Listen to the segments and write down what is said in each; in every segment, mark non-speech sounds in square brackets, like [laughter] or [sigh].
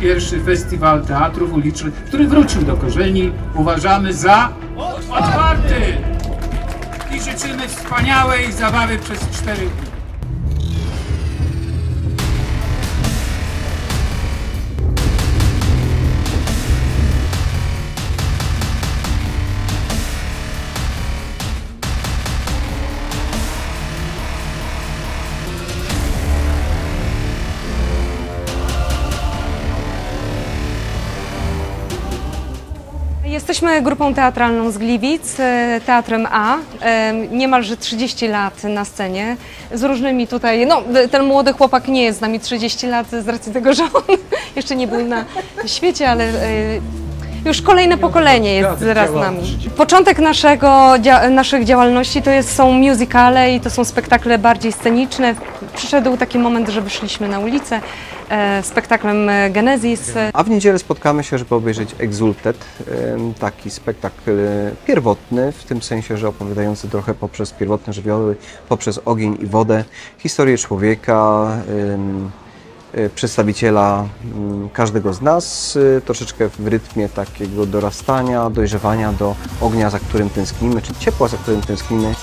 pierwszy festiwal teatrów ulicznych, który wrócił do korzeni, uważamy za otwarty i życzymy wspaniałej zabawy przez cztery dni. Jesteśmy grupą teatralną z Gliwic, e, Teatrem A. E, Niemalże 30 lat na scenie, z różnymi tutaj, no ten młody chłopak nie jest z nami 30 lat z racji tego, że on [laughs] jeszcze nie był na świecie, ale e, już kolejne pokolenie jest zaraz z nami. Początek naszego, dzia- naszych działalności to jest, są musicale i to są spektakle bardziej sceniczne. Przyszedł taki moment, że wyszliśmy na ulicę e, spektaklem e, Genesis. A w niedzielę spotkamy się, żeby obejrzeć Exulted, em, taki spektakl e, pierwotny, w tym sensie, że opowiadający trochę poprzez pierwotne żywioły, poprzez ogień i wodę, historię człowieka, przedstawiciela mm, każdego z nas, e, troszeczkę w rytmie takiego dorastania, dojrzewania do ognia, za którym tęsknimy, czy ciepła, za którym tęsknimy.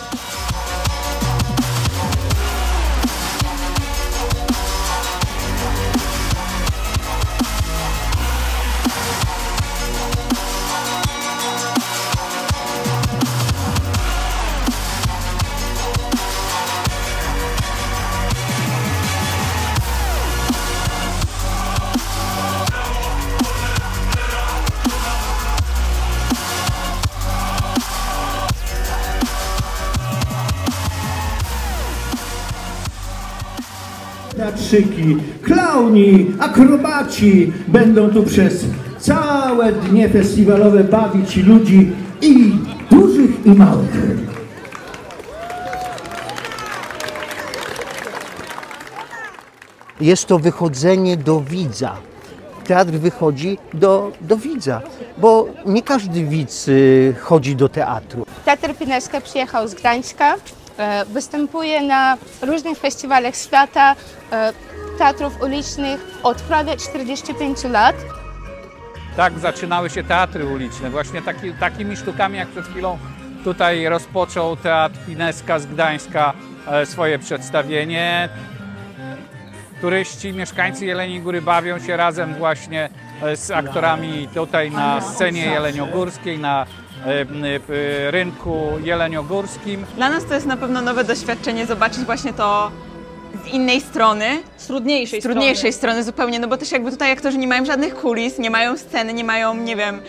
Teatrzyki, klauni, akrobaci będą tu przez całe dnie festiwalowe bawić ludzi i dużych i małych. jest to wychodzenie do widza. Teatr wychodzi do, do widza, bo nie każdy widz y, chodzi do teatru. Teatr Pineska przyjechał z Gdańska, występuje na różnych festiwalach świata, e, teatrów ulicznych od prawie 45 lat. Tak zaczynały się teatry uliczne, właśnie taki, takimi sztukami, jak przed chwilą tutaj rozpoczął Teatr Pineska z Gdańska e, swoje przedstawienie. Turyści, mieszkańcy Jeleniej Góry bawią się razem właśnie e, z aktorami tutaj na scenie jeleniogórskiej, na e, e, rynku jeleniogórskim. Dla nas to jest na pewno nowe doświadczenie zobaczyć właśnie to z innej strony, Z trudniejszej, z trudniejszej strony zupełnie, no bo też jakby tutaj aktorzy nie mają żadnych kulis, nie mają sceny, nie mają, nie wiem,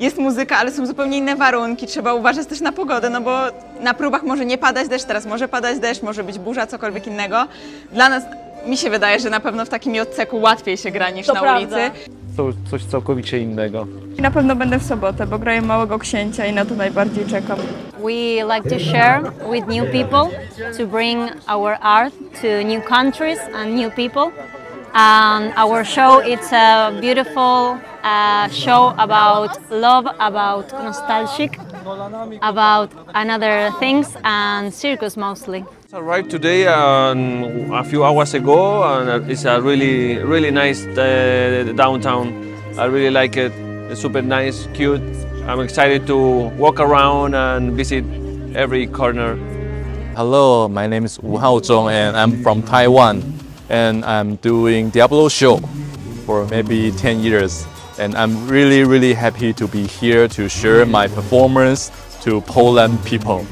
jest muzyka, ale są zupełnie inne warunki, trzeba uważać też na pogodę, no bo na próbach może nie padać deszcz, teraz może padać deszcz, może być burza, cokolwiek innego. Dla nas, mi się wydaje, że na pewno w takim odseku łatwiej się gra niż To na prawda. ulicy. To coś całkowicie innego. Na pewno będę w sobotę, bo graję Małego Księcia i na to najbardziej czekam. We like to share with new people, to bring our art to new countries and new people. And our show it's a beautiful uh, show about love, about nostalgic, about another things and circus mostly. I arrived today um, a few hours ago, and it's a really, really nice uh, downtown. I really like it. It's super nice, cute. I'm excited to walk around and visit every corner. Hello, my name is Wu Haozhong and I'm from Taiwan and I'm doing Diablo show for maybe 10 years and I'm really really happy to be here to share my performance to Poland people.